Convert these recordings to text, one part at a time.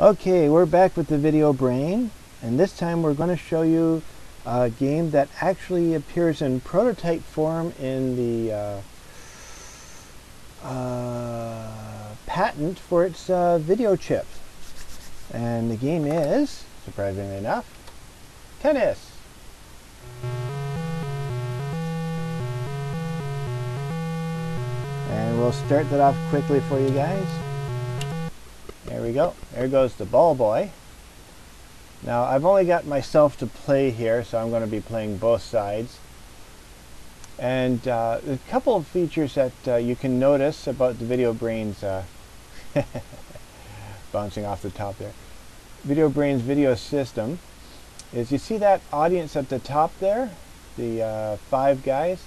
Okay, we're back with the VideoBrain, and this time we're going to show you a game that actually appears in prototype form in the uh, uh, patent for its uh, video chip. And the game is, surprisingly enough, tennis. And we'll start that off quickly for you guys. There we go. There goes the ball boy. Now I've only got myself to play here, so I'm going to be playing both sides. And uh, a couple of features that uh, you can notice about the VideoBrains uh, bouncing off the top there. VideoBrains video system is you see that audience at the top there, the uh, five guys.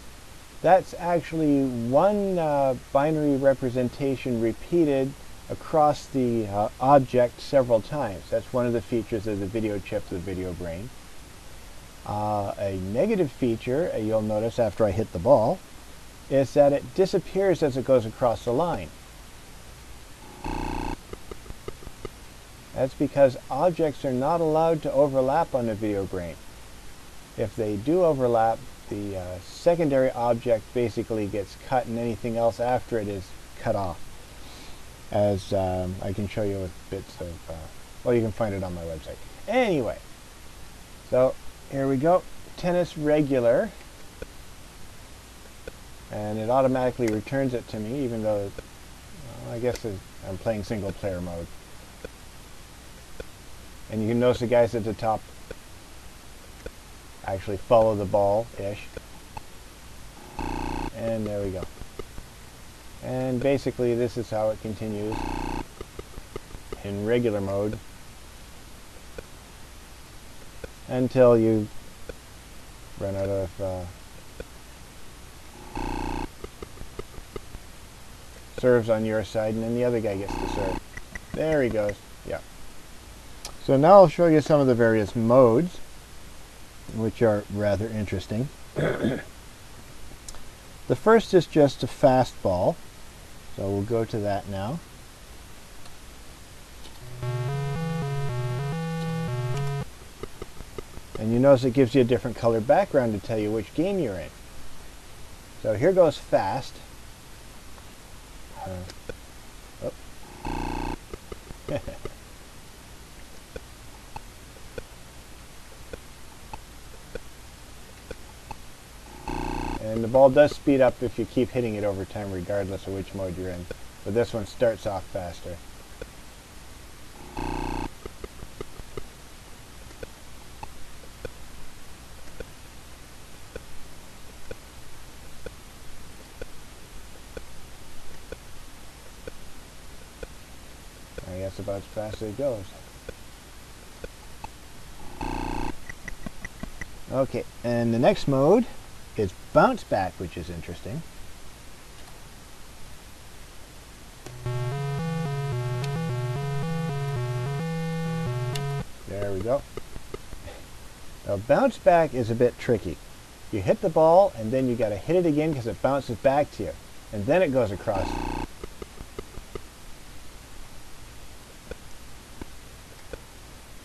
That's actually one uh, binary representation repeated across the uh, object several times. That's one of the features of the video chip, the VideoBrain. Uh, a negative feature, uh, you'll notice after I hit the ball, is that it disappears as it goes across the line. That's because objects are not allowed to overlap on the VideoBrain. If they do overlap, the uh, secondary object basically gets cut and anything else after it is cut off as um, I can show you with bits of, uh, well, you can find it on my website. Anyway, so here we go, tennis regular, and it automatically returns it to me, even though, well, I guess I'm playing single player mode. And you can notice the guys at the top actually follow the ball-ish. And there we go. And basically this is how it continues in regular mode until you run out of uh, serves on your side and then the other guy gets to serve. There he goes. Yeah. So now I'll show you some of the various modes which are rather interesting. the first is just a fastball. So we'll go to that now. And you notice it gives you a different color background to tell you which game you're in. So here goes fast. Uh, oh. And the ball does speed up if you keep hitting it over time regardless of which mode you're in. But this one starts off faster. I guess about as fast as it goes. Okay, and the next mode is bounce back, which is interesting. There we go. Now bounce back is a bit tricky. You hit the ball and then you got to hit it again because it bounces back to you. And then it goes across.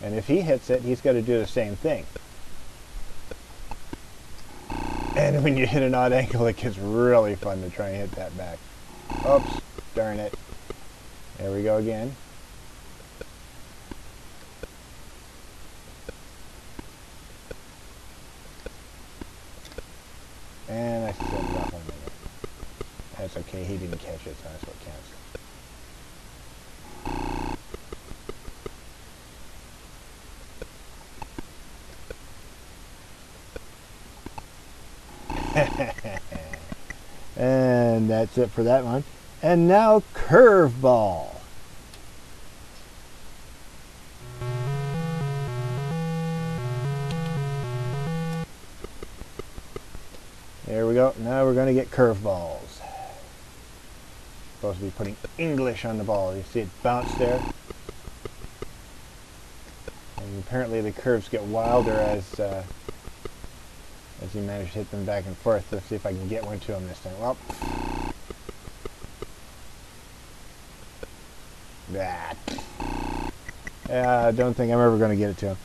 And if he hits it, he's got to do the same thing. When you hit an odd angle, it gets really fun to try and hit that back. Oops, darn it. There we go again. And I the That's okay, he didn't catch it, so that's what counts. and that's it for that one. And now curveball. There we go. Now we're going to get curveballs. Supposed to be putting English on the ball. You see it bounce there. And apparently the curves get wilder as uh, as he managed to hit them back and forth. Let's see if I can get one to him this time. Well, that. I don't think I'm ever going to get it to him.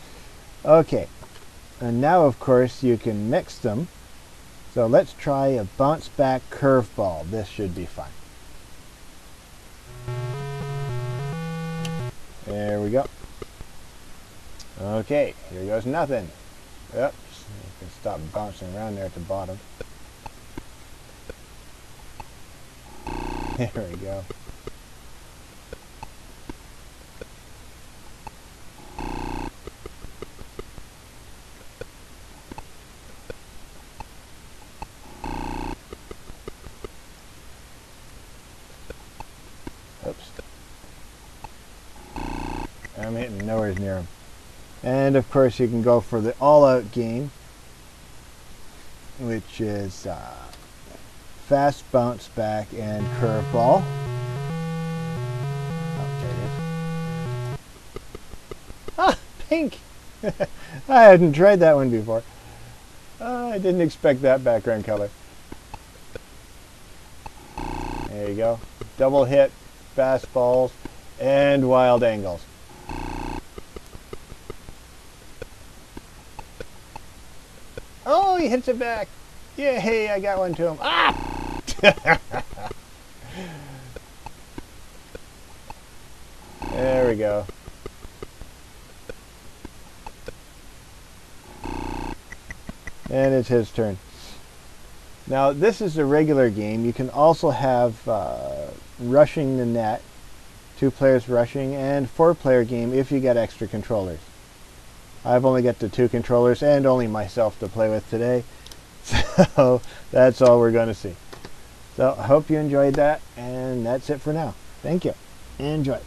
Okay, and now of course you can mix them. So let's try a bounce back curveball. This should be fun. There we go. Okay, here goes nothing. Oops, can stop bouncing around there at the bottom. There we go. Oops. I'm hitting nowhere near him. And of course you can go for the all-out game, which is uh, fast bounce back and curveball. Oh, there it is. Ah, pink! I hadn't tried that one before. Uh, I didn't expect that background color. There you go. Double hit, fastballs, and wild angles. Oh, he hits it back. Yeah, hey, I got one to him. Ah! there we go. And it's his turn. Now, this is a regular game. You can also have uh, rushing the net, two players rushing, and four-player game if you get extra controllers. I've only got the two controllers and only myself to play with today. So that's all we're going to see. So I hope you enjoyed that, and that's it for now. Thank you. Enjoy.